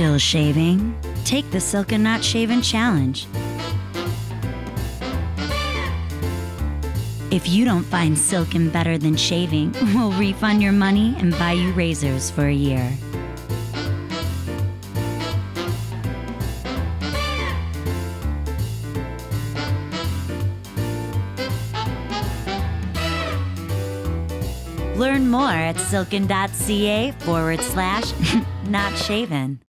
Still shaving? Take the Silk'n Not Shaven Challenge. If you don't find Silk'n better than shaving, we'll refund your money and buy you razors for a year. Learn more at silkn.ca forward slash not shaven.